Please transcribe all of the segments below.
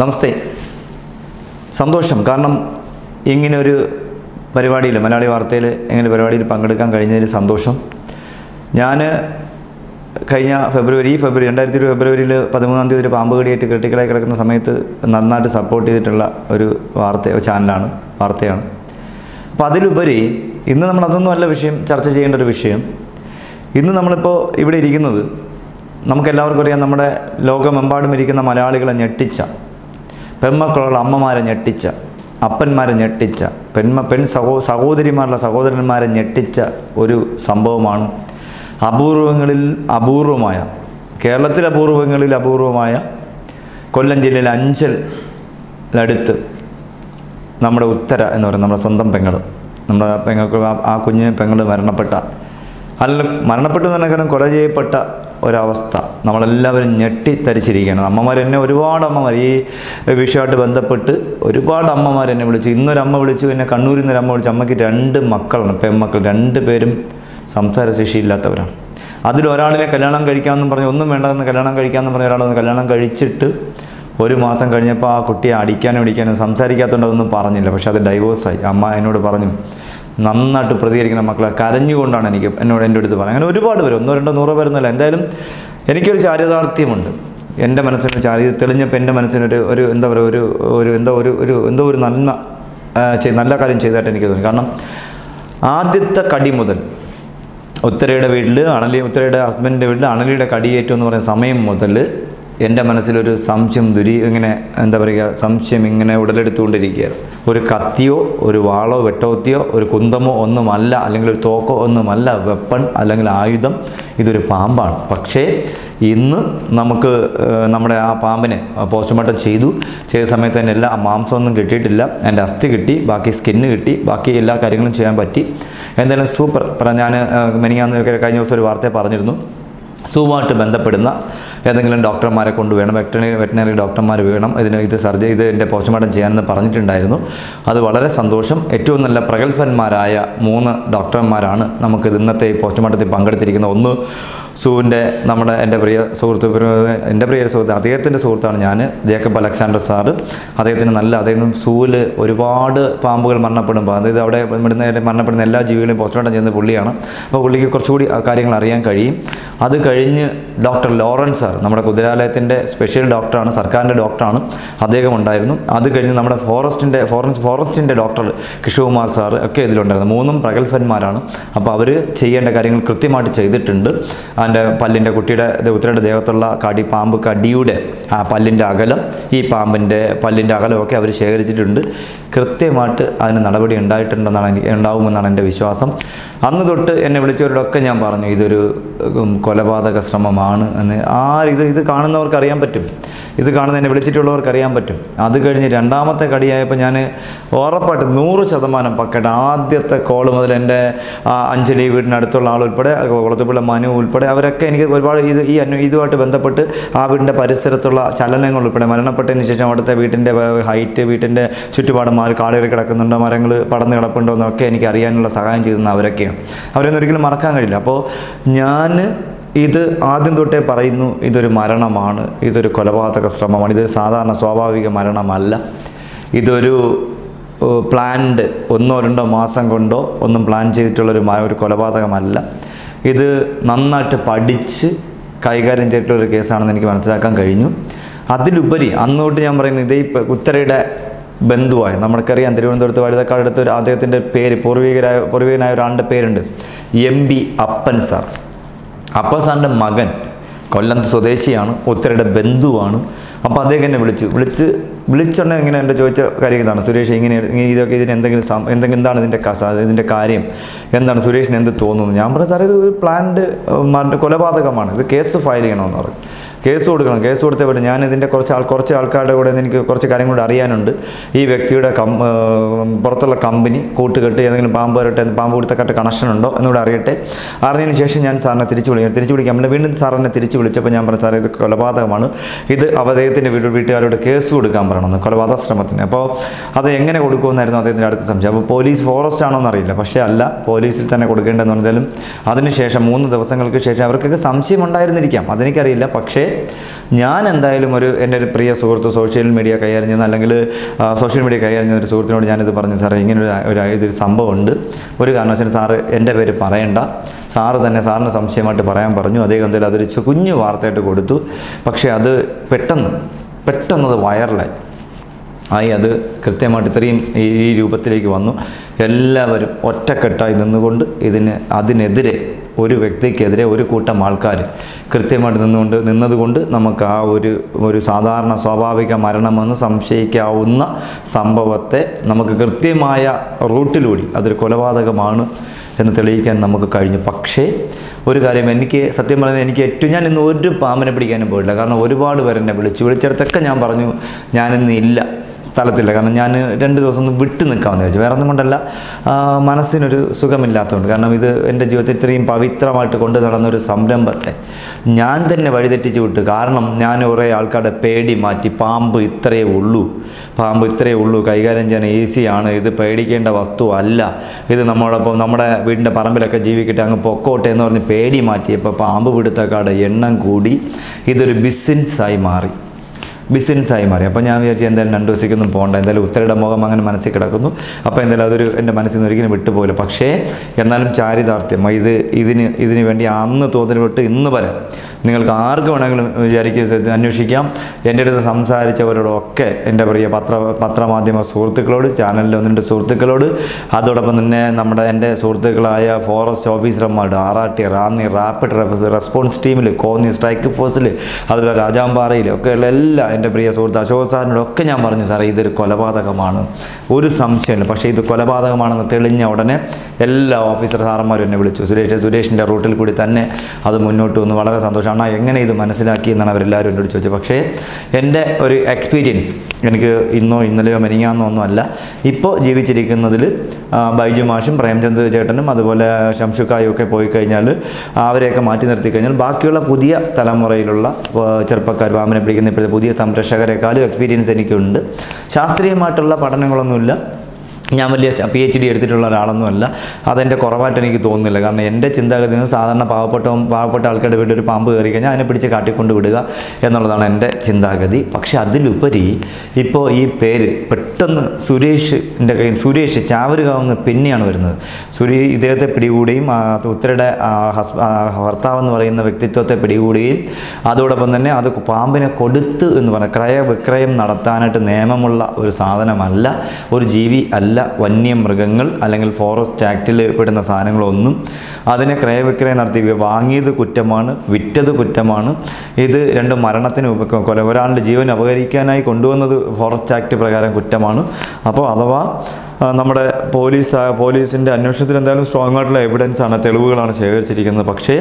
നമസ്തേ. സന്തോഷം. കാരണം ഇങ്ങനെ ഒരു പരിപാടിയിൽ മലയാളി വാർത്തയിൽ ഇങ്ങനെ പരിപാടിയിൽ പങ്കെടുക്കാൻ കഴിഞ്ഞതിൽ സന്തോഷം. ഞാൻ കഴിഞ്ഞ ഫെബ്രുവരി ഫെബ്രുവരി രണ്ടായിരത്തി ഇരുപത് ഫെബ്രുവരിയിൽ പതിമൂന്നാം തീയതി ഒരു പാമ്പ് കടിയേറ്റ് ക്രിട്ടിക്കലായി കിടക്കുന്ന സമയത്ത് നന്നായിട്ട് സപ്പോർട്ട് ചെയ്തിട്ടുള്ള ഒരു വാർത്ത ചാനലാണ് വാർത്തയാണ്. അപ്പോൾ അതിലുപരി ഇന്ന് നമ്മൾ അതൊന്നും അല്ല വിഷയം ചർച്ച ചെയ്യേണ്ട ഒരു വിഷയം. ഇന്ന് നമ്മളിപ്പോൾ ഇവിടെ ഇരിക്കുന്നത് നമുക്കെല്ലാവർക്കും അറിയാം നമ്മുടെ ലോകമെമ്പാടും ഇരിക്കുന്ന മലയാളികളെ ഞെട്ടിച്ച പെൺമക്കളുള്ള അമ്മമാരെ ഞെട്ടിച്ച അപ്പന്മാരെ ഞെട്ടിച്ച പെൺമ പെൺ സഹോ സഹോദരിമാരുടെ സഹോദരന്മാരെ ഞെട്ടിച്ച ഒരു സംഭവമാണ് അപൂർവങ്ങളിൽ അപൂർവമായ കേരളത്തിലെ അപൂർവങ്ങളിൽ അപൂർവമായ കൊല്ലം ജില്ലയിലെ അഞ്ചലടുത്ത് നമ്മുടെ ഉത്തര എന്ന് പറയുന്നത് നമ്മുടെ സ്വന്തം പെങ്ങൾ നമ്മുടെ പെങ്ങൾക്ക് ആ- കുഞ്ഞ് പെങ്ങൾ മരണപ്പെട്ട അല്ല മരണപ്പെട്ടു കാരണം കൊല ചെയ്യപ്പെട്ട ഒരവസ്ഥ. നമ്മളെല്ലാവരും ഞെട്ടിത്തരിച്ചിരിക്കുകയാണ്. അമ്മമാർ എന്നെ ഒരുപാട് അമ്മമാർ ഈ വിഷയമായിട്ട് ബന്ധപ്പെട്ട് ഒരുപാട് അമ്മമാർ എന്നെ വിളിച്ചു. ഇന്നൊരമ്മ വിളിച്ചു എന്നെ കണ്ണൂരിൽ നിന്ന് അമ്മ വിളിച്ചു. അമ്മയ്ക്ക് രണ്ട് മക്കളാണ് പെൺമക്കൾ. രണ്ട് പേരും സംസാരശേഷിയില്ലാത്തവരാണ്. അതിലൊരാളിനെ കല്യാണം കഴിക്കാമെന്നും പറഞ്ഞ് ഒന്നും വേണ്ടെന്ന് കല്യാണം കഴിക്കാമെന്ന് പറഞ്ഞ ഒരാളൊന്ന് കല്യാണം കഴിച്ചിട്ട് ഒരു മാസം കഴിഞ്ഞപ്പോൾ ആ കുട്ടിയെ അടിക്കാനും ഇടിക്കാനും സംസാരിക്കാത്തതുകൊണ്ട് അതൊന്നും പറഞ്ഞില്ല. പക്ഷെ അത് ഡൈവോഴ്സായി അമ്മ എന്നോട് പറഞ്ഞു നന്നായിട്ട് പ്രതികരിക്കണം മക്കളെ കരഞ്ഞുകൊണ്ടാണ് എനിക്ക് എന്നോട് എന്റെ അടുത്ത് പറഞ്ഞത്. അങ്ങനെ ഒരുപാട് പേര് ഒന്നോ രണ്ടോ നൂറോ പേരൊന്നുമില്ല എന്തായാലും എനിക്കൊരു ചാരിതാർത്ഥ്യമുണ്ട്. എന്റെ മനസ്സിന് ചാരി തെളിഞ്ഞപ്പോൾ എന്റെ മനസ്സിനൊരു ഒരു എന്താ പറയുക ഒരു ഒരു എന്താ ഒരു ഒരു എന്തോ ഒരു നന്മ നല്ല കാര്യം ചെയ്തതായിട്ട് എനിക്ക് തോന്നി. കാരണം ആദ്യത്തെ കടി മുതൽ ഉത്തരയുടെ വീട്ടിൽ അണലി ഉത്തരയുടെ ഹസ്ബൻഡിന്റെ വീട്ടിൽ അണലിയുടെ കടിയേറ്റം എന്ന് പറയുന്ന സമയം മുതൽ എന്റെ മനസ്സിലൊരു സംശയം ദുരി ഇങ്ങനെ എന്താ പറയുക സംശയം ഇങ്ങനെ ഉടലെടുത്തുകൊണ്ടിരിക്കുകയാണ്. ഒരു കത്തിയോ ഒരു വാളോ വെട്ടോത്തിയോ ഒരു കുന്തമോ ഒന്നുമല്ല അല്ലെങ്കിൽ ഒരു തോക്കോ ഒന്നുമല്ല വെപ്പൺ അല്ലെങ്കിൽ ആയുധം ഇതൊരു പാമ്പാണ്. പക്ഷേ ഇന്ന് നമുക്ക് നമ്മുടെ ആ പാമ്പിനെ പോസ്റ്റ്മോർട്ടം ചെയ്തു. ചെയ്ത സമയത്ത് തന്നെ എല്ലാ മാംസമൊന്നും കിട്ടിയിട്ടില്ല. എന്റെ അസ്ഥി കിട്ടി ബാക്കി സ്കിന്ന് കിട്ടി ബാക്കി എല്ലാ കാര്യങ്ങളും ചെയ്യാൻ പറ്റി. എന്തായാലും സൂപ്പർ. ഞാൻ മെനിയാന്ന് കഴിഞ്ഞ ദിവസം ഒരു വാർത്ത പറഞ്ഞിരുന്നു. സൂവായിട്ട് ബന്ധപ്പെടുന്ന ഏതെങ്കിലും ഡോക്ടർമാരെ കൊണ്ട് വേണം വെറ്ററിനറി വെറ്റിനറി ഡോക്ടർമാർ വേണം ഇതിന് ഇത് സർജറി ഇത് എന്റെ പോസ്റ്റ്മോർട്ടം ചെയ്യാനെന്ന് പറഞ്ഞിട്ടുണ്ടായിരുന്നു. അത് വളരെ സന്തോഷം. ഏറ്റവും നല്ല പ്രഗത്ഭന്മാരായ മൂന്ന് ഡോക്ടർമാരാണ് നമുക്ക് ഇന്നത്തെ പോസ്റ്റ്മോർട്ടത്തിൽ പങ്കെടുത്തിരിക്കുന്ന ഒന്ന് സൂവിന്റെ നമ്മുടെ എന്റെ പ്രിയ സുഹൃത്ത് എന്റെ പ്രിയ സുഹൃത്ത് അദ്ദേഹത്തിന്റെ സുഹൃത്താണ് ഞാൻ ജേക്കബ് അലക്സാണ്ടർ സാർ. അദ്ദേഹത്തിന് നല്ല അദ്ദേഹം സൂവിൽ ഒരുപാട് പാമ്പുകൾ മരണപ്പെടുമ്പോൾ അതായത് അവിടെ ഇവിടുന്ന് മരണപ്പെടുന്ന എല്ലാ ജീവികളെയും പോസ്റ്റ്മോർട്ടം ചെയ്യുന്ന പുള്ളിയാണ്. അപ്പോൾ പുള്ളിക്ക് കുറച്ചുകൂടി കാര്യങ്ങൾ അറിയാൻ കഴിയും. അത് കഴിഞ്ഞ് ഡോക്ടർ ലോറൻസ് സാർ നമ്മുടെ കുതിരാലയത്തിന്റെ സ്പെഷ്യൽ ഡോക്ടറാണ് സർക്കാരിന്റെ ഡോക്ടറാണ് അദ്ദേഹം ഉണ്ടായിരുന്നു. അത് കഴിഞ്ഞ് നമ്മുടെ ഫോറസ്റ്റിന്റെ ഫോറസ്റ്റ് ഫോറസ്റ്റിന്റെ ഡോക്ടർ കിഷോകുമാർ സാർ ഒക്കെ ഇതിലുണ്ടായിരുന്നു. മൂന്നും പ്രഗത്ഭന്മാരാണ്. അപ്പോൾ അവർ ചെയ്യേണ്ട കാര്യങ്ങൾ കൃത്യമായിട്ട് ചെയ്തിട്ടുണ്ട്. അതിന്റെ പല്ലിന്റെ കുട്ടിയുടെ ഉത്തരയുടെ ദേഹത്തുള്ള കടി പാമ്പ് കടിയുടെ ആ പല്ലിന്റെ അകലം ഈ പാമ്പിന്റെ പല്ലിന്റെ അകലമൊക്കെ അവർ ശേഖരിച്ചിട്ടുണ്ട്. കൃത്യമായിട്ട് അതിന് നടപടി ഉണ്ടായിട്ടുണ്ടെന്നാണ് എനിക്ക് ഉണ്ടാവുമെന്നാണ് എന്റെ വിശ്വാസം. അന്ന് തൊട്ട് എന്നെ വിളിച്ചവരോടൊക്കെ ഞാൻ പറഞ്ഞു ഇതൊരു കൊലപാതക ശ്രമമാണ് എന്ന്. ആ ഇത് ഇത് കാണുന്നവർക്ക് അറിയാൻ പറ്റും. ഇത് കാണുന്ന എന്നെ വിളിച്ചിട്ടുള്ളവർക്ക് അറിയാൻ പറ്റും. അത് കഴിഞ്ഞ് രണ്ടാമത്തെ കടിയായപ്പോൾ ഞാൻ ഉറപ്പായിട്ട് നൂറ് ശതമാനം പക്കട്ട് ആദ്യത്തെ കോൾ മുതൽ എന്റെ അഞ്ജലി വീടിനടുത്തുള്ള ആൾ ഉൾപ്പെടെ കുളത്തുപിള്ള മനു ഉൾപ്പെടെ അവരൊക്കെ എനിക്ക് ഒരുപാട് ഇത് ഈ അന്വ ഇതുമായിട്ട് ബന്ധപ്പെട്ട് ആ വീടിന്റെ പരിസരത്തുള്ള ചലനങ്ങൾ ഉൾപ്പെടെ മരണപ്പെട്ടതിന് ശേഷം അവിടുത്തെ വീട്ടിന്റെ ഹൈറ്റ് വീട്ടിന്റെ ചുറ്റുപാട് മാറി കാടുകൾ കിടക്കുന്നുണ്ടോ മരങ്ങൾ പടന്ന് കിടപ്പുണ്ടോ എന്നൊക്കെ എനിക്ക് അറിയാനുള്ള സഹായം ചെയ്തെന്ന് അവരൊക്കെയാണ്. അവരൊന്നും ഒരിക്കലും മറക്കാൻ കഴിയില്ല. അപ്പോൾ ഞാൻ ഇത് ആദ്യം തൊട്ടേ പറയുന്നു ഇതൊരു മരണമാണ് ഇതൊരു കൊലപാതക ശ്രമമാണ് ഇതൊരു സാധാരണ സ്വാഭാവിക മരണമല്ല. ഇതൊരു പ്ലാൻഡ് ഒന്നോ രണ്ടോ മാസം കൊണ്ടോ ഒന്നും പ്ലാൻ ചെയ്തിട്ടുള്ളൊരു ഒരു കൊലപാതകമല്ല. ഇത് നന്നായിട്ട് പഠിച്ച് കൈകാര്യം ചെയ്തിട്ടുള്ളൊരു കേസാണെന്ന് എനിക്ക് മനസ്സിലാക്കാൻ കഴിഞ്ഞു. അതിലുപരി അന്നോട്ട് ഞാൻ പറയുന്നത് ഇതേ ഉത്തരയുടെ ബന്ധുവായ നമുക്കറിയാം തിരുവനന്തപുരത്ത് വഴുതക്കാട് അടുത്ത് ഒരു അദ്ദേഹത്തിന്റെ പേര് പൂർവികരായ പൂർവികനായ ഒരാളുടെ പേരുണ്ട് എം ബി അപ്പൻ സാർ. അപ്പൻ സാറിന്റെ മകൻ കൊല്ലം സ്വദേശിയാണ് ഒത്തിരിയുടെ ബന്ധുവാണ്. അപ്പോൾ അദ്ദേഹം എന്നെ വിളിച്ചു. വിളിച്ച് വിളിച്ചുകൊണ്ട് ഇങ്ങനെ എന്റെ ചോദിച്ച കാര്യം ഇതാണ്. സുരേഷ് ഇങ്ങനെ ഇതൊക്കെ ഇതിന് എന്തെങ്കിലും എന്തെങ്കിലും എന്താണ് ഇതിന്റെ കസ ഇതിന്റെ കാര്യം? എന്താണ് സുരേഷിന് എന്ത് തോന്നുന്നു? ഞാൻ പറഞ്ഞു സാറേ ഇത് ഒരു പ്ലാൻഡ് കൊലപാതകമാണ്. ഇത് കേസ് ഫയൽ ചെയ്യണമെന്ന് പറഞ്ഞു. കേസ് കൊടുക്കണം. കേസ് കൊടുത്തേ ഞാൻ ഇതിന്റെ കുറച്ച് ആൾ കുറച്ച് ആൾക്കാരുടെ കൂടെ എനിക്ക് കുറച്ച് കാര്യം കൂടെ അറിയാനുണ്ട്. ഈ വ്യക്തിയുടെ കം പുറത്തുള്ള കമ്പനി കൂട്ടുകെട്ട് ഏതെങ്കിലും പാമ്പ് വരട്ടെ പാമ്പ് കൊടുത്തക്കാട്ട് കണക്ഷൻ ഉണ്ടോ എന്നുകൂടെ അറിയട്ടെ. അറിഞ്ഞതിന് ശേഷം ഞാൻ സാറിനെ തിരിച്ചു വിളിക്കാം. തിരിച്ചു വിളിക്കാം പിന്നെ വീണ്ടും സാറിനെ തിരിച്ചു വിളിച്ചപ്പോൾ ഞാൻ പറഞ്ഞു സാറേ ഇത് കൊലപാതകമാണ്. ഇത് അദ്ദേഹത്തിന്റെ വീട് വീട്ടുകാരോട് കേസ് കൊടുക്കാൻ പറയണമെന്ന് കൊലപാതക ശ്രമത്തിന് അപ്പോൾ അത് എങ്ങനെ കൊടുക്കുമെന്നായിരുന്നു അദ്ദേഹത്തിന്റെ അടുത്ത സംശയം. അപ്പോൾ പോലീസ് ഫോറസ്റ്റ് ആണോ എന്നറിയില്ല. പക്ഷേ അല്ല പോലീസിൽ തന്നെ കൊടുക്കേണ്ടതെന്ന് പറഞ്ഞാലും അതിനുശേഷം മൂന്ന് ദിവസങ്ങൾക്ക് ശേഷം അവർക്കൊക്കെ സംശയം ഉണ്ടായിരുന്നിരിക്കാം. അതെനിക്കറിയില്ല. പക്ഷേ ഞാൻ എന്തായാലും ഒരു എന്റെ ഒരു പ്രിയ സുഹൃത്ത് സോഷ്യൽ മീഡിയ കൈകാര്യം അല്ലെങ്കിൽ സോഷ്യൽ മീഡിയ കൈകാര്യം ഒരു സുഹൃത്തിനോട് ഞാനിത് പറഞ്ഞു സാറേ ഇങ്ങനെ ഒരു ഇതൊരു സംഭവമുണ്ട്. ഒരു കാരണവശാലും സാറ് എന്റെ പേര് പറയണ്ട. സാറ് തന്നെ സാറിന് സംശയമായിട്ട് പറയാൻ പറഞ്ഞു. അദ്ദേഹം എന്തായാലും അതൊരു കുഞ്ഞു വാർത്തയായിട്ട് കൊടുത്തു. പക്ഷേ അത് പെട്ടെന്ന് പെട്ടെന്ന് അത് വൈറലായി. ആയി അത് കൃത്യമായിട്ട് ഇത്രയും ഈ രൂപത്തിലേക്ക് വന്നു. എല്ലാവരും ഒറ്റക്കെട്ടായി നിന്നുകൊണ്ട് ഇതിന് അതിനെതിരെ ഒരു വ്യക്തിക്കെതിരെ ഒരു കൂട്ടം ആൾക്കാർ കൃത്യമായിട്ട് നിന്നുകൊണ്ട് നിന്നതുകൊണ്ട് നമുക്ക് ആ ഒരു ഒരു സാധാരണ സ്വാഭാവിക മരണമെന്ന് സംശയിക്കാവുന്ന സംഭവത്തെ നമുക്ക് കൃത്യമായ റൂട്ടിലൂടെ അതൊരു കൊലപാതകമാണ് എന്ന് തെളിയിക്കാൻ നമുക്ക് കഴിഞ്ഞു. പക്ഷേ ഒരു കാര്യം എനിക്ക് സത്യം പറഞ്ഞാൽ എനിക്ക് ഏറ്റവും ഞാൻ ഇന്ന് ഒരു പാമ്പിനെ പിടിക്കാനും പോയിട്ടില്ല. കാരണം ഒരുപാട് പേരെന്നെ വിളിച്ചു. വിളിച്ചിടത്തൊക്കെ ഞാൻ പറഞ്ഞു ഞാനിന്ന് ഇല്ല. സ്ഥലത്തില്ല. കാരണം ഞാൻ രണ്ട് ദിവസം ഒന്ന് വിട്ടു നിൽക്കാമെന്ന് വിചാരിച്ചു. വേറെ ഒന്നും കൊണ്ടല്ല മനസ്സിനൊരു സുഖമില്ലാത്തതുകൊണ്ട്. കാരണം ഇത് എന്റെ ജീവിതത്തിൽ ഇത്രയും പവിത്രമായിട്ട് കൊണ്ടു നടന്നൊരു സംരംഭത്തെ ഞാൻ തന്നെ വഴിതെറ്റിച്ച് വിട്ടു. കാരണം ഞാൻ കുറേ ആൾക്കാരുടെ പേടി മാറ്റി. പാമ്പ് ഇത്രയേ ഉള്ളൂ. പാമ്പ് ഇത്രയേ ഉള്ളൂ. കൈകാര്യം ചെയ്യാൻ ഈസിയാണ് ഇത് പേടിക്കേണ്ട വസ്തു അല്ല. ഇത് നമ്മളോടൊപ്പം നമ്മുടെ വീടിന്റെ പറമ്പിലൊക്കെ ജീവിക്കട്ടെ അങ്ങ് പൊക്കോട്ടെ എന്ന് പറഞ്ഞ് പേടി മാറ്റി മാറ്റിയപ്പോൾ പാമ്പ് പിടുത്തക്കാരുടെ എണ്ണം കൂടി ഇതൊരു ബിസിനസ്സായി മാറി. ബിസിനസ്സായി മാറി. അപ്പോൾ ഞാൻ വിചാരിച്ചു എന്തായാലും രണ്ട് ദിവസത്തേക്കൊന്നും പോകണ്ട എന്തായാലും ഉത്തരയുടെ മുഖം അങ്ങനെ മനസ്സിൽ കിടക്കുന്നു. അപ്പോൾ എന്തായാലും അതൊരു എന്റെ മനസ്സിൽ നിന്ന് ഒരിക്കലും വിട്ടുപോകില്ല. പക്ഷേ എന്നാലും ചാരിതാർത്ഥ്യം ഇത് ഇതിന് ഇതിന് വേണ്ടി അന്ന് തോന്നൽ വിട്ട് ഇന്ന് വരെ നിങ്ങൾക്ക് ആർക്ക് വേണമെങ്കിലും വിചാരിക്കുക അന്വേഷിക്കാം. എന്റെ അടുത്ത് സംസാരിച്ചവരോടൊക്കെ എന്റെ പ്രിയ പത്ര പത്രമാധ്യമ സുഹൃത്തുക്കളോട് ചാനലിൽ വന്നിട്ട് സുഹൃത്തുക്കളോട് അതോടൊപ്പം തന്നെ നമ്മുടെ എന്റെ സുഹൃത്തുക്കളായ ഫോറസ്റ്റ് ഓഫീസർമാർ R R T Ranni rapid response ടീമിൽ കോന്നി സ്ട്രൈക്ക് ഫോഴ്സിൽ അതുപോലെ രാജാമ്പാറയിൽ ഒക്കെയുള്ള എല്ലാ എന്റെ പ്രിയ സുഹൃത്ത് അശോക് സാറിനോടൊക്കെ ഞാൻ പറഞ്ഞു സാറേ ഇതൊരു കൊലപാതകമാണ്. ഒരു സംശയമില്ല പക്ഷേ ഇത് കൊലപാതകമാണെന്ന് തെളിഞ്ഞ ഉടനെ എല്ലാ ഓഫീസർ സാറന്മാരും എന്നെ വിളിച്ചു. സുരേഷ് സുരേഷിന്റെ റൂട്ടിൽ കൂടി തന്നെ അത് മുന്നോട്ട് വന്ന്. വളരെ സന്തോഷം. അണ്ണാ എങ്ങനെ ഇത് മനസ്സിലാക്കി? എന്നാണ് അവരെല്ലാവരും എന്നോട് ചോദിച്ചത്. പക്ഷേ എന്റെ ഒരു എക്സ്പീരിയൻസ് എനിക്ക് ഇന്നോ ഇന്നലെയോ മെനിങ്ങാന്നോ ഒന്നും അല്ല. ഇപ്പോൾ ജീവിച്ചിരിക്കുന്നതിൽ ബൈജു മാഷും പ്രേംചന്ദ് ചേട്ടനും അതുപോലെ ശംഷുക്കായും ഒക്കെ പോയി കഴിഞ്ഞാൽ അവരെയൊക്കെ മാറ്റി നിർത്തി കഴിഞ്ഞാൽ ബാക്കിയുള്ള പുതിയ തലമുറയിലുള്ള ചെറുപ്പക്കാർ വാമനെ പിടിക്കുന്ന ഇപ്പോഴത്തെ പുതിയ സംരക്ഷകരെക്കാളും എക്സ്പീരിയൻസ് എനിക്കുണ്ട്. ശാസ്ത്രീയമായിട്ടുള്ള പഠനങ്ങളൊന്നുമില്ല. ഞാൻ വലിയ പി എച്ച് ഡി എടുത്തിട്ടുള്ള ഒരാളൊന്നുമല്ല. അതെന്റെ കുറവായിട്ട് എനിക്ക് തോന്നുന്നില്ല. കാരണം എന്റെ ചിന്താഗതി നിന്ന് സാധാരണ പാവപ്പെട്ട പാവപ്പെട്ട ആൾക്കാരുടെ വീട്ടിൽ ഒരു പാമ്പ് കയറി കഴിഞ്ഞാൽ അതിനെ പിടിച്ച് കാട്ടിക്കൊണ്ട് വിടുക എന്നുള്ളതാണ് എന്റെ ചിന്താഗതി. പക്ഷേ അതിലുപരി ഇപ്പോൾ ഈ പേര് പെട്ടെന്ന് സുരേഷിന്റെ കയ്യിൽ സുരേഷ് ചാവരുകാവുന്ന പിന്നെയാണ് വരുന്നത്. സുരേ ഇദ്ദേഹത്തെ പിടികൂടുകയും ആ ഉത്തരയുടെ ഭർത്താവ് എന്ന് പറയുന്ന വ്യക്തിത്വത്തെ പിടികൂടുകയും അതോടൊപ്പം തന്നെ അത് പാമ്പിനെ കൊടുത്ത് എന്ന് പറഞ്ഞാൽ ക്രയവിക്രയം നടത്താനായിട്ട് നിയമമുള്ള ഒരു സാധനമല്ല ഒരു ജീവി അല്ല വന്യമൃഗങ്ങൾ അല്ലെങ്കിൽ ഫോറസ്റ്റ് ആക്റ്റിൽ പെടുന്ന സാധനങ്ങളൊന്നും അതിനെ ക്രയവിക്രയം നടത്തി വാങ്ങിയത് കുറ്റമാണ് വിറ്റത് കുറ്റമാണ്. ഇത് രണ്ട് മരണത്തിന് കൊല ഒരാളുടെ ജീവൻ അപകരിക്കാനായി കൊണ്ടുവന്നത് ഫോറസ്റ്റ് ആക്ട് പ്രകാരം കുറ്റമാണ്. അപ്പോൾ അഥവാ നമ്മുടെ പോലീസ് പോലീസിന്റെ അന്വേഷണത്തിൽ എന്തായാലും സ്ട്രോങ് ആയിട്ടുള്ള എവിഡൻസാണ് തെളിവുകളാണ് ശേഖരിച്ചിരിക്കുന്നത്. പക്ഷേ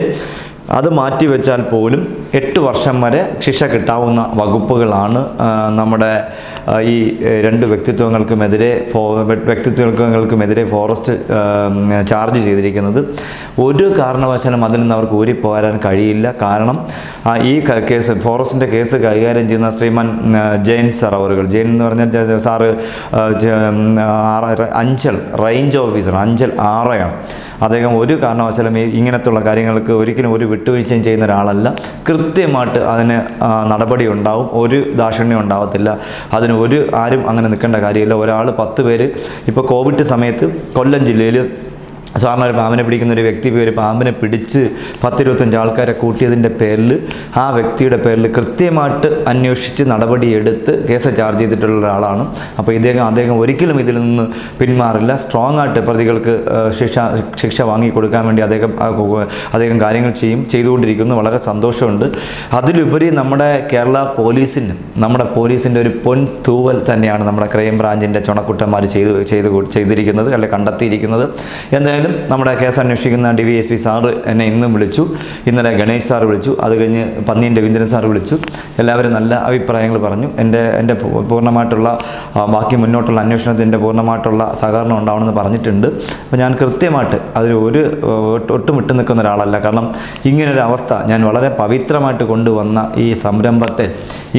അത് മാറ്റിവെച്ചാൽ പോലും എട്ട് വർഷം വരെ ശിക്ഷ കിട്ടാവുന്ന വകുപ്പുകളാണ് നമ്മുടെ ഈ രണ്ട് വ്യക്തിത്വങ്ങൾക്കുമെതിരെ ഫോ വ്യക്തിത്വങ്ങൾക്കുമെതിരെ ഫോറസ്റ്റ് ചാർജ് ചെയ്തിരിക്കുന്നത്. ഒരു കാരണവശാലും അതിൽ നിന്ന് അവർക്ക് ഊരിപ്പോരാൻ കഴിയില്ല. കാരണം ഈ കേസ് ഫോറസ്റ്റിന്റെ കേസ് കൈകാര്യം ചെയ്യുന്ന ശ്രീമാൻ ജെയിൻ സാർ അവറുകൾ ജെയിൻ എന്ന് പറഞ്ഞാൽ sir Anchal range officer Anchal ആറയാണ്. അദ്ദേഹം ഒരു കാരണവശാലും ഇങ്ങനത്തുള്ള കാര്യങ്ങൾക്ക് ഒരിക്കലും ഒരു വിട്ടുവീഴ്ചയും ചെയ്യുന്ന ഒരാളല്ല. കൃത്യമായിട്ട് അതിന് നടപടി ഉണ്ടാവും. ഒരു ദാക്ഷിണ്യം ഉണ്ടാവത്തില്ല. അതിന് ഒരു ആരും അങ്ങനെ നിൽക്കേണ്ട കാര്യമില്ല. ഒരാൾ പത്ത് പേര്. ഇപ്പോൾ കോവിഡ് സമയത്ത് കൊല്ലം ജില്ലയിൽ സാറിന് ഒരു പാമ്പിനെ പിടിക്കുന്ന ഒരു വ്യക്തി ഒരു പാമ്പിനെ പിടിച്ച് പത്തിരുപത്തഞ്ച് ആൾക്കാരെ കൂട്ടിയതിന്റെ പേരിൽ ആ വ്യക്തിയുടെ പേരിൽ കൃത്യമായിട്ട് അന്വേഷിച്ച് നടപടിയെടുത്ത് കേസ് ചാർജ് ചെയ്തിട്ടുള്ള ഒരാളാണ്. അപ്പോൾ ഇദ്ദേഹം അദ്ദേഹം ഒരിക്കലും ഇതിൽ നിന്ന് പിന്മാറില്ല. സ്ട്രോങ് ആയിട്ട് പ്രതികൾക്ക് ശിക്ഷ ശിക്ഷ വാങ്ങിക്കൊടുക്കാൻ വേണ്ടി അദ്ദേഹം അദ്ദേഹം കാര്യങ്ങൾ ചെയ്യും ചെയ്തുകൊണ്ടിരിക്കുന്നു. വളരെ സന്തോഷമുണ്ട്. അതിലുപരി നമ്മുടെ കേരള പോലീസിന് നമ്മുടെ പോലീസിന്റെ ഒരു പൊൻ തൂവൽ തന്നെയാണ് നമ്മുടെ ക്രൈംബ്രാഞ്ചിന്റെ ചുണക്കുട്ടന്മാർ ചെയ്തു ചെയ്ത് ചെയ്തിരിക്കുന്നത് അല്ലെ കണ്ടെത്തിയിരിക്കുന്നത്. എന്തായാലും നമ്മുടെ കേസ് അന്വേഷിക്കുന്ന D V S P sir എന്നെ ഇന്നും വിളിച്ചു. ഇന്നലെ ഗണേഷ് സാർ വിളിച്ചു. അത് കഴിഞ്ഞ് പന്നിയൻ രവീന്ദ്രൻ സാർ വിളിച്ചു. എല്ലാവരും നല്ല അഭിപ്രായങ്ങൾ പറഞ്ഞു. എന്റെ എന്റെ പൂർണമായിട്ടുള്ള ബാക്കി മുന്നോട്ടുള്ള അന്വേഷണത്തിന്റെ പൂർണമായിട്ടുള്ള സഹകരണം ഉണ്ടാവണമെന്ന് പറഞ്ഞിട്ടുണ്ട്. അപ്പോൾ ഞാൻ കൃത്യമായിട്ട് അതിൽ ഒരു ഒട്ടും വിട്ടു നിൽക്കുന്ന ഒരാളല്ല. കാരണം ഇങ്ങനൊരു അവസ്ഥ ഞാൻ വളരെ പവിത്രമായിട്ട് കൊണ്ടുവന്ന ഈ സംരംഭത്തെ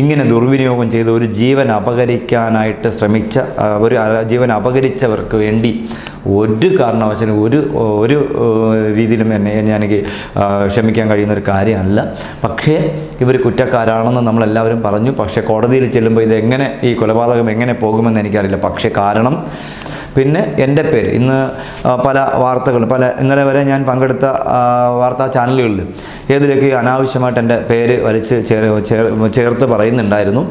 ഇങ്ങനെ ദുർവിനിയോഗം ചെയ്ത് ഒരു ജീവൻ അപകരിക്കാനായിട്ട് ശ്രമിച്ച ഒരു ജീവൻ അപകരിച്ചവർക്ക് വേണ്ടി ഒരു കാരണവശാലും ഒരു ഒരു ഒരു രീതിയിലും എന്നെ ഞാൻ എനിക്ക് ക്ഷമിക്കാൻ കഴിയുന്ന ഒരു കാര്യമല്ല. പക്ഷേ ഇവർ കുറ്റക്കാരാണെന്ന് നമ്മളെല്ലാവരും പറഞ്ഞു. പക്ഷേ കോടതിയിൽ ചെല്ലുമ്പോൾ ഇത് എങ്ങനെ ഈ കൊലപാതകം എങ്ങനെ പോകുമെന്ന് എനിക്കറിയില്ല. പക്ഷേ കാരണം പിന്നെ എന്റെ പേര്. ഇന്ന് പല വാർത്തകൾ പല ഇന്നലെ വരെ ഞാൻ പങ്കെടുത്ത വാർത്താ ചാനലുകളിൽ ഏതിലേക്ക് അനാവശ്യമായിട്ട് എന്റെ പേര് വലിച്ച് ചേർ ചേർ- ചേർത്ത് പറയുന്നുണ്ടായിരുന്നു.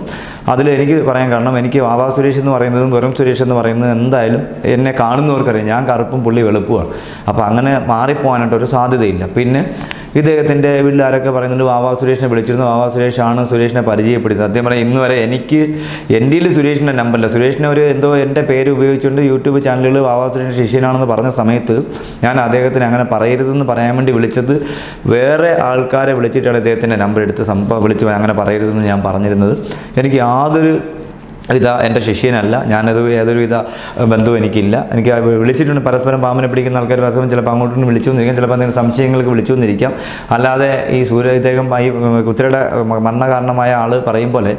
അതിൽ എനിക്ക് പറയാൻ കാരണം എനിക്ക് വാവാ സുരേഷ് എന്ന് പറയുന്നതും വെറും സുരേഷ് എന്ന് പറയുന്നത് എന്തായാലും എന്നെ കാണുന്നവർക്കറിയാം. ഞാൻ കറുപ്പും പുള്ളി വെളുപ്പുമാണ്. അപ്പോൾ അങ്ങനെ മാറിപ്പോകാനായിട്ട് ഒരു സാധ്യതയില്ല. പിന്നെ ഇദ്ദേഹത്തിന്റെ വീട്ടിലാരൊക്കെ പറയുന്നുണ്ട് വാവാ സുരേഷിനെ വിളിച്ചിരുന്നു. വാവാ സുരേഷാണ് സുരേഷിനെ പരിചയപ്പെടുത്തി സത്യം പറയാം ഇന്ന് വരെ എനിക്ക് എന്റെ സുരേഷിന്റെ നമ്പറില്ല സുരേഷിനെ ഒരു എന്തോ എന്റെ പേര് ഉപയോഗിച്ചുകൊണ്ട് യൂട്യൂബ് ചാനലുകൾ വാവാ ശിഷ്യനാണെന്ന് പറഞ്ഞ സമയത്ത് ഞാൻ അദ്ദേഹത്തിന് അങ്ങനെ പറയരുതെന്ന് പറയാൻ വേണ്ടി വിളിച്ചത് വേറെ ആൾക്കാരെ വിളിച്ചിട്ടാണ് ഇദ്ദേഹത്തിന്റെ നമ്പർ എടുത്ത് സംഭവം വിളിച്ച് അങ്ങനെ പറയരുതെന്ന് ഞാൻ പറഞ്ഞിരുന്നത്. എനിക്ക് യാതൊരു ഇതാ എന്റെ ശിഷ്യനല്ല. ഞാനത് ഏതൊരു വിധ ബന്ധവും എനിക്കില്ല. എനിക്ക് വിളിച്ചിട്ടുണ്ട്. പരസ്പരം പാമ്പിനെ പിടിക്കുന്ന ആൾക്കാർ പരസ്പരം ചിലപ്പോൾ അങ്ങോട്ടും വിളിച്ചു വന്നിരിക്കാം ചിലപ്പോൾ എന്തെങ്കിലും സംശയങ്ങൾക്ക് വിളിച്ചു വന്നിരിക്കാം അല്ലാതെ ഈ സൂര്യ ഇദ്ദേഹം ഈ കുത്തിരയുടെ മരണ കാരണമായ ആൾ പറയും പോലെ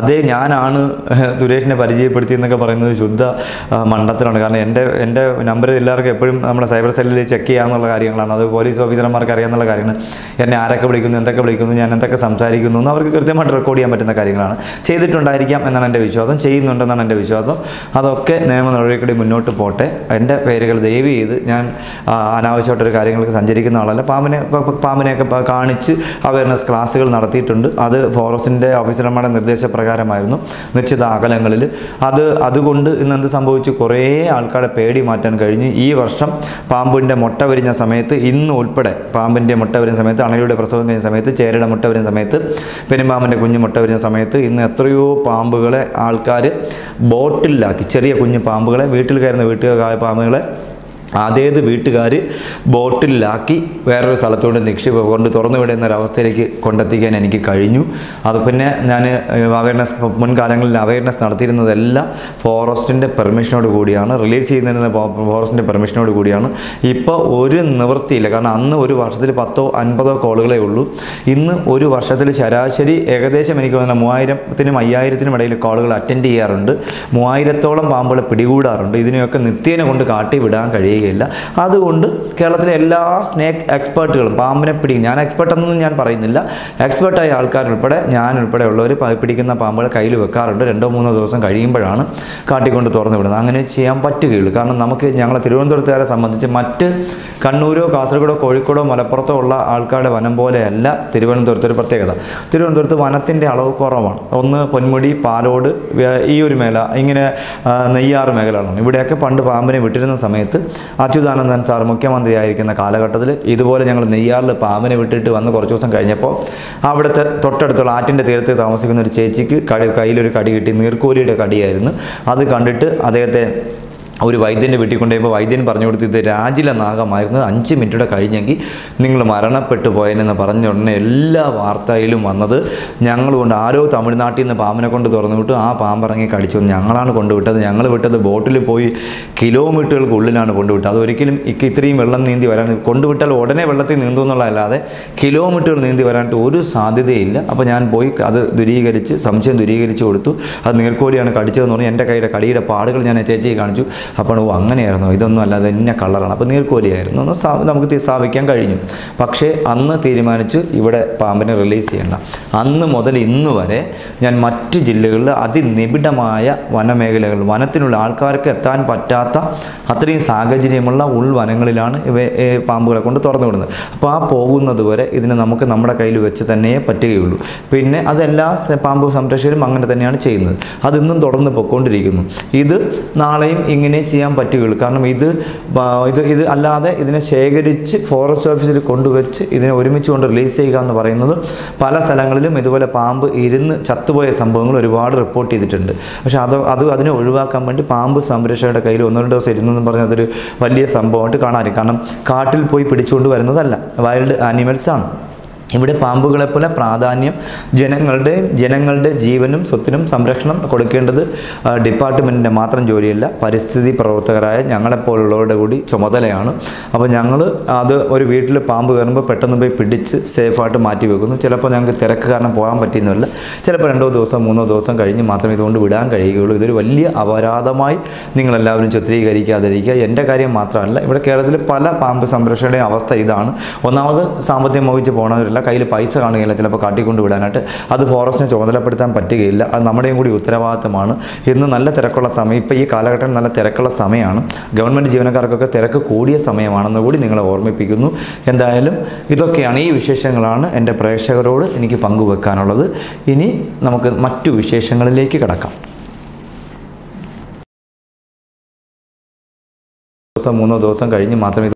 അതേ ഞാനാണ് സുരേഷിനെ പരിചയപ്പെടുത്തി എന്നൊക്കെ പറയുന്നത് ശുദ്ധ മണ്ഡലത്തിലാണ്. കാരണം എന്റെ എന്റെ നമ്പർ എല്ലാവർക്കും എപ്പോഴും നമ്മുടെ സൈബർ സെല്ലിൽ ചെക്ക് ചെയ്യാമെന്നുള്ള കാര്യങ്ങളാണ്. അത് പോലീസ് ഓഫീസർമാർക്ക് അറിയാമെന്നുള്ള കാര്യങ്ങൾ എന്നെ ആരൊക്കെ വിളിക്കുന്നു എന്തൊക്കെ വിളിക്കുന്നു ഞാൻ എന്തൊക്കെ സംസാരിക്കുന്നു എന്ന് അവർക്ക് കൃത്യമായിട്ട് റെക്കോർഡ് ചെയ്യാൻ പറ്റുന്ന കാര്യങ്ങളാണ്. ചെയ്തിട്ടുണ്ടായിരിക്കാം എന്നാണ് എന്റെ വിശ്വാസം. ചെയ്യുന്നുണ്ടെന്നാണ് എന്റെ വിശ്വാസം. അതൊക്കെ നിയമ നടപടിക്കൂടി മുന്നോട്ട് പോട്ടെ. എന്റെ പേരുകൾ ദയവ് ചെയ്ത് ഞാൻ അനാവശ്യമായിട്ടൊരു കാര്യങ്ങൾക്ക് സഞ്ചരിക്കുന്ന ആളല്ല. പാമ്പിനെ പാമ്പിനെയൊക്കെ കാണിച്ച് അവയർനെസ് ക്ലാസ്സുകൾ നടത്തിയിട്ടുണ്ട്. അത് ഫോറസ്റ്റിന്റെ ഓഫീസർമാരുടെ നിർദ്ദേശപ്രകാരമായിരുന്നു. നിശ്ചിത അകലങ്ങളിൽ. അത് അതുകൊണ്ട് ഇന്ന് എന്ത് സംഭവിച്ചു? കുറേ ആൾക്കാരെ പേടി മാറ്റാൻ കഴിഞ്ഞു. ഈ വർഷം പാമ്പിന്റെ മുട്ട വരിഞ്ഞ സമയത്ത് ഇന്ന് ഉൾപ്പെടെ പാമ്പിന്റെ മുട്ട വരുന്ന സമയത്ത് അണലിയുടെ പ്രസവം കഴിഞ്ഞ സമയത്ത് ചേരയുടെ മുട്ട വരുന്ന സമയത്ത് പെരുമ്പാമ്പിന്റെ കുഞ്ഞു മുട്ട വരുന്ന സമയത്ത് ഇന്ന് എത്രയോ പാമ്പുകളെ ആൾക്കാർ ബോട്ടിലാക്കി ചെറിയ കുഞ്ഞു പാമ്പുകളെ വീട്ടിൽ കയറുന്ന വീട്ടുകാർ പാമ്പുകളെ അതേത് വീട്ടുകാർ ബോട്ടിലാക്കി വേറൊരു സ്ഥലത്തോട്ട് നിക്ഷേപം കൊണ്ട് തുറന്നു വിടുന്ന ഒരു അവസ്ഥയിലേക്ക് കൊണ്ടെത്തിക്കാൻ എനിക്ക് കഴിഞ്ഞു. അത് പിന്നെ ഞാൻ അവയർനെസ് മുൻകാലങ്ങളിൽ അവയർനെസ് നടത്തിയിരുന്നതെല്ലാം ഫോറസ്റ്റിന്റെ പെർമിഷനോട് കൂടിയാണ്. റിലീസ് ചെയ്യുന്നതിന് ഫോറസ്റ്റിന്റെ പെർമിഷനോട് കൂടിയാണ്. ഇപ്പോൾ ഒരു നിവൃത്തിയില്ല. കാരണം അന്ന് ഒരു വർഷത്തിൽ പത്തോ അൻപതോ കോളുകളേ ഉള്ളൂ. ഇന്ന് ഒരു വർഷത്തിൽ ശരാശരി ഏകദേശം എനിക്ക് തോന്നുന്ന മൂവായിരത്തിനും അയ്യായിരത്തിനും ഇടയിൽ കോളുകൾ അറ്റൻഡ് ചെയ്യാറുണ്ട്. മൂവായിരത്തോളം പാമ്പുകൾ പിടികൂടാറുണ്ട്. ഇതിനെയൊക്കെ നിത്യേനെ കൊണ്ട് കാട്ടി വിടാൻ കഴിയുകയില്ല അതുകൊണ്ട് കേരളത്തിലെ എല്ലാ സ്നേക്ക് എക്സ്പേർട്ടുകളും പാമ്പിനെ പിടിക്കും ഞാൻ എക്സ്പേർട്ട് എന്നൊന്നും ഞാൻ പറയുന്നില്ല. എക്സ്പേർട്ടായ ആൾക്കാരുൾപ്പെടെ ഞാൻ ഉൾപ്പെടെയുള്ളവർ പിടിക്കുന്ന പാമ്പുകളെ കയ്യിൽ വെക്കാറുണ്ട്. രണ്ടോ മൂന്നോ ദിവസം കഴിയുമ്പോഴാണ് കാട്ടിക്കൊണ്ട് തുറന്നു വിടുന്നത്. അങ്ങനെ ചെയ്യാൻ പറ്റുകയുള്ളൂ. കാരണം നമുക്ക് ഞങ്ങളെ തിരുവനന്തപുരത്തുകാരെ സംബന്ധിച്ച് മറ്റ് കണ്ണൂരോ കാസർഗോഡോ കോഴിക്കോടോ മലപ്പുറത്തോ ഉള്ള ആൾക്കാരുടെ വനം പോലെയല്ല തിരുവനന്തപുരത്ത് ഒരു പ്രത്യേകത. തിരുവനന്തപുരത്ത് വനത്തിന്റെ അളവ് കുറവാണ്. ഒന്ന് പൊന്മുടി പാലോട് ഈ ഒരു മേഖല ഇങ്ങനെ നെയ്യാറ് മേഖലകളാണ്. ഇവിടെയൊക്കെ പണ്ട് പാമ്പിനെ വിട്ടിരുന്ന സമയത്ത് അച്യുതാനന്ദൻ സാർ മുഖ്യമന്ത്രിയായിരിക്കുന്ന കാലഘട്ടത്തിൽ ഇതുപോലെ ഞങ്ങൾ നെയ്യാറിൽ പാമ്പിനെ വിട്ടിട്ട് വന്ന് കുറച്ച് ദിവസം കഴിഞ്ഞപ്പോൾ അവിടുത്തെ തൊട്ടടുത്തുള്ള ആറ്റിന്റെ തീരത്ത് താമസിക്കുന്ന ഒരു ചേച്ചിക്ക് കടി കയ്യിലൊരു കടി കിട്ടി നീർക്കോലിയുടെ കടിയായിരുന്നു. അത് കണ്ടിട്ട് അദ്ദേഹത്തെ ഒരു വൈദ്യന്റെ വീട്ടിൽ കൊണ്ടുപോയപ്പോൾ വൈദ്യൻ പറഞ്ഞു കൊടുത്ത് ഇത് രാജില നാഗമായിരുന്നു. അഞ്ച് മിനിറ്റൂടെ കഴിഞ്ഞെങ്കിൽ നിങ്ങൾ മരണപ്പെട്ടു പോയെന്ന് പറഞ്ഞ ഉടനെ എല്ലാ വാർത്തയിലും വന്നത് ഞങ്ങൾ കൊണ്ട് ആരോ തമിഴ്നാട്ടിൽ നിന്ന് പാമ്പിനെ കൊണ്ട് തുറന്നു വിട്ടു. ആ പാമ്പിറങ്ങി കടിച്ചു. ഞങ്ങളാണ് കൊണ്ടുവിട്ടത്. ഞങ്ങൾ വിട്ടത് ബോട്ടിൽ പോയി കിലോമീറ്ററുകൾക്കുള്ളിലാണ് കൊണ്ടുവിട്ടത്. അതൊരിക്കലും ഇക്ക് ഇത്രയും വെള്ളം നീന്തി വരാൻ കൊണ്ടുവിട്ടാൽ ഉടനെ വെള്ളത്തിൽ നീന്തും എന്നുള്ളതല്ലാതെ കിലോമീറ്ററുകൾ നീന്തി വരാനായിട്ട് ഒരു സാധ്യതയില്ല. അപ്പോൾ ഞാൻ പോയി അത് ദുരീകരിച്ച് സംശയം ദുരീകരിച്ച് കൊടുത്തു. അത് നീർക്കോലിയാണ് കടിച്ചതെന്ന് പറഞ്ഞു. എന്റെ കൈയുടെ കടിയുടെ പാടുകൾ ഞാൻ ചേച്ചിയെ കാണിച്ചു. അപ്പോൾ ഓ അങ്ങനെയായിരുന്നു. ഇതൊന്നും അല്ലാതെ ഇന്ന കളറാണ്. അപ്പോൾ നീർക്കോലിയായിരുന്നു. സ്ഥാ- നമുക്ക് സ്ഥാപിക്കാൻ കഴിഞ്ഞു. പക്ഷേ അന്ന് തീരുമാനിച്ചു ഇവിടെ പാമ്പിനെ റിലീസ് ചെയ്യണ്ട. അന്ന് മുതൽ ഇന്ന് വരെ ഞാൻ മറ്റ് ജില്ലകളിൽ അതിനിബിഡമായ വനമേഖലകൾ വനത്തിനുള്ള ആൾക്കാർക്ക് എത്താൻ പറ്റാത്ത അത്രയും സാഹചര്യമുള്ള ഉൾവനങ്ങളിലാണ് ഇവ പാമ്പുകളെ കൊണ്ട് തുറന്നു വിടുന്നത്. അപ്പോൾ ആ പോകുന്നത് വരെ ഇതിനെ നമുക്ക് നമ്മുടെ കയ്യിൽ വെച്ച് തന്നെയേ പറ്റുകയുള്ളൂ. പിന്നെ അതെല്ലാ പാമ്പ് സംരക്ഷകരും അങ്ങനെ തന്നെയാണ് ചെയ്യുന്നത്. അതിന്നും തുടർന്ന് പൊയ്ക്കൊണ്ടിരിക്കുന്നു. ഇത് നാളെയും ഇങ്ങനെ ചെയ്യാൻ പറ്റുകയുള്ളൂ. കാരണം ഇത് ഇത് ഇത് അല്ലാതെ ഇതിനെ ശേഖരിച്ച് ഫോറസ്റ്റ് ഓഫീസിൽ കൊണ്ടുവച്ച് ഇതിനെ ഒരുമിച്ച് കൊണ്ട് റിലീസ് ചെയ്യുക എന്ന് പറയുന്നത് പല സ്ഥലങ്ങളിലും ഇതുപോലെ പാമ്പ് ഇരുന്ന് ചത്തുപോയ സംഭവങ്ങൾ ഒരുപാട് റിപ്പോർട്ട് ചെയ്തിട്ടുണ്ട്. പക്ഷേ അത് അത് അതിനെ ഒഴിവാക്കാൻ വേണ്ടി പാമ്പ് സംരക്ഷകരുടെ കയ്യിൽ ഒന്നോ രണ്ടോ ദിവസം ഇരുന്നെന്ന് പറഞ്ഞാൽ അതൊരു വലിയ സംഭവമായിട്ട് കാണാറില്ല കാരണം കാട്ടിൽ പോയി പിടിച്ചുകൊണ്ട് വരുന്നതല്ല. വൈൽഡ് ആനിമൽസ് ആണ്. ഇവിടെ പാമ്പുകളെ പോലെ പ്രാധാന്യം ജനങ്ങളുടെ ജനങ്ങളുടെ ജീവനും സ്വത്തിനും സംരക്ഷണം കൊടുക്കേണ്ടത് ഡിപ്പാർട്ട്മെന്റിന്റെ മാത്രം ജോലിയല്ല പരിസ്ഥിതി പ്രവർത്തകരായ ഞങ്ങളെപ്പോലുള്ളവരുടെ കൂടി ചുമതലയാണ്. അപ്പോൾ ഞങ്ങൾ അത് ഒരു വീട്ടിൽ പാമ്പ് കയറുമ്പോൾ പെട്ടെന്ന് പോയി പിടിച്ച് സേഫായിട്ട് മാറ്റി വെക്കുന്നു. ചിലപ്പോൾ ഞങ്ങൾക്ക് തിരക്ക് കാരണം പോകാൻ പറ്റിയെന്നില്ല. ചിലപ്പോൾ രണ്ടോ ദിവസം മൂന്നോ ദിവസം കഴിഞ്ഞ് മാത്രമേ ഇതുകൊണ്ട് വിടാൻ കഴിയുകയുള്ളൂ. ഇതൊരു വലിയ അപരാധമായി നിങ്ങളെല്ലാവരും ചിത്രീകരിക്കാതിരിക്കുക. എന്റെ കാര്യം മാത്രമല്ല ഇവിടെ കേരളത്തിൽ പല പാമ്പ് സംരക്ഷണയുടെ അവസ്ഥ ഇതാണ്. ഒന്നാമത് സാമ്പത്തികം മോഹിച്ച് പോകണവരില്ല കയ്യിൽ പൈസ കാണുകയില്ല ചിലപ്പോൾ കാട്ടിക്കൊണ്ട് വിടാനായിട്ട്. അത് ഫോറസ്റ്റിനെ ചുമതലപ്പെടുത്താൻ പറ്റുകയില്ല. അത് നമ്മുടെയും കൂടി ഉത്തരവാദിത്തമാണ്. ഇന്ന് നല്ല തിരക്കുള്ള സമയം ഇപ്പോൾ ഈ കാലഘട്ടം നല്ല തിരക്കുള്ള സമയമാണ്. ഗവൺമെന്റ് ജീവനക്കാർക്കൊക്കെ തിരക്ക് കൂടിയ സമയമാണെന്ന് കൂടി നിങ്ങളെ ഓർമ്മിപ്പിക്കുന്നു. എന്തായാലും ഇതൊക്കെയാണ് ഈ വിശേഷങ്ങളാണ് എന്റെ പ്രേക്ഷകരോട് എനിക്ക് പങ്കുവെക്കാനുള്ളത്. ഇനി നമുക്ക് മറ്റു വിശേഷങ്ങളിലേക്ക് കിടക്കാം. ദിവസം മൂന്നോ ദിവസം കഴിഞ്ഞ് മാത്രമേ